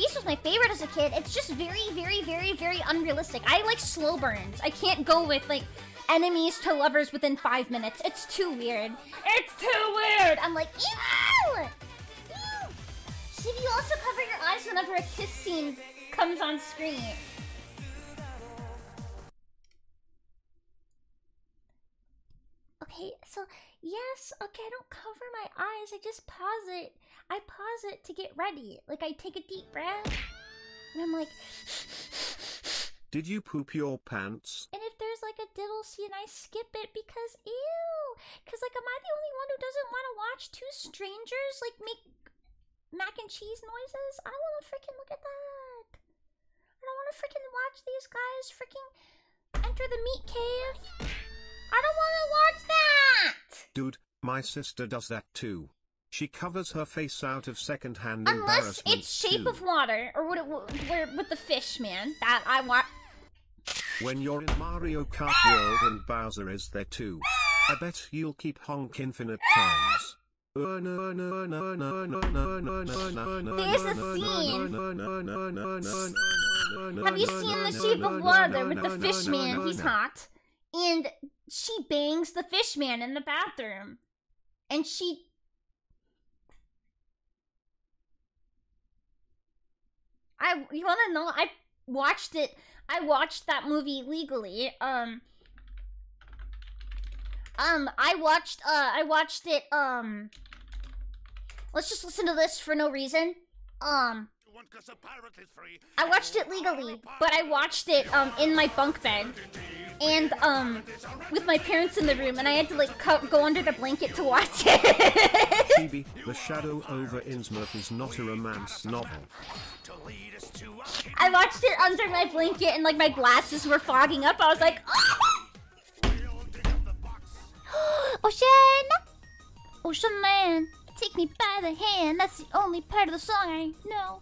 Beast was my favorite as a kid. It's just very, very, very, very unrealistic. I like slow burns. I can't go with like enemies to lovers within five minutes. It's too weird. It's too weird. I'm like, ew! Ew! Should you also cover your eyes whenever a kiss scene comes on screen? Okay, so yes, okay, I don't cover my eyes. I just pause it. I pause it to get ready. Like I take a deep breath, and I'm like, Did you poop your pants? and if there's like a diddle scene, I skip it because ew. Cause like, am I the only one who doesn't want to watch two strangers like make mac and cheese noises? I don't want to freaking look at that. I don't want to freaking watch these guys freaking enter the meat cave. I don't want to watch that. Dude, my sister does that too. She covers her face out of second-hand Unless it's Shape too. of Water or what it where with the fish man that I want. When you're in Mario Kart World and Bowser is there too. I bet you'll keep honk infinite times. There's a scene. Have you seen the Shape of Water with the fish man? He's hot, and she bangs the fish man in the bathroom, and she. I you want to know? I watched it. I watched that movie legally. Um. Um, I watched. Uh, I watched it. Um. Let's just listen to this for no reason. Um. I watched it legally, but I watched it um in my bunk bed, and um with my parents in the room, and I had to like go under the blanket to watch it. Phoebe, The Shadow over Innsmouth is not a romance novel. I watched it under my blanket, and like my glasses were fogging up. I was like, Ocean, Ocean man, take me by the hand. That's the only part of the song I know.